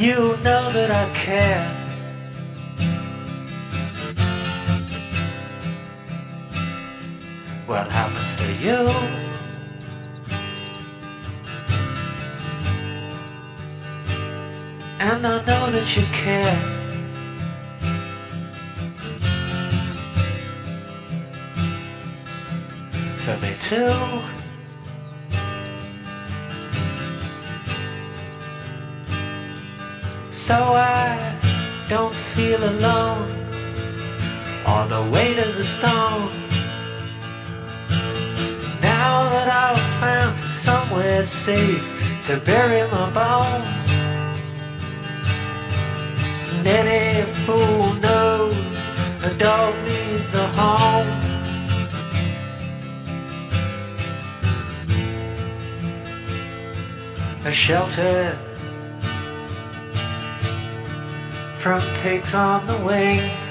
You know that I care. What happens to you? And I know that you care. For me too. So I don't feel alone on the way to the stone. Now that I've found somewhere safe to bury my bones. And any fool knows a dog needs a home. A shelter from pigs on the wing.